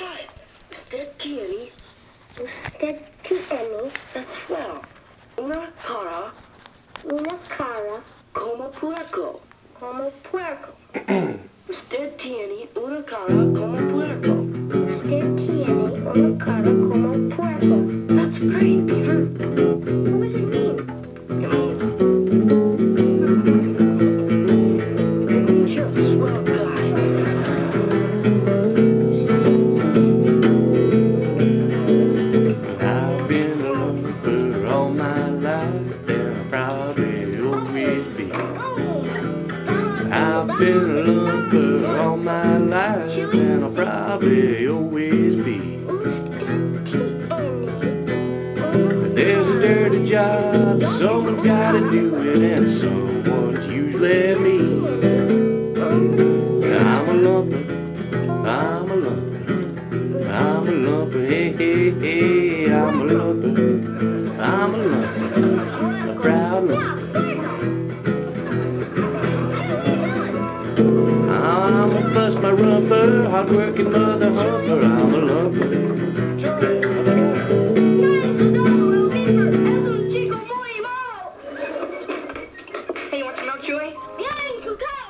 That's right. Usted tiene. Usted tiene That's swell. Una cara una cara como puerco. como puerco. Usted tiene una cara como puerco. Always be. I've been a lover all my life, and I'll probably always be. If there's a dirty job, someone's gotta do it, and someone's usually me. I'm a lumper, I'm a lumper, I'm a lumper, hey, hey, hey, I'm a lumper, I'm a bust my rubber, hard-working mother humper, I'm a lover. Hey, you want some milk, Chewy? Yeah, you can go.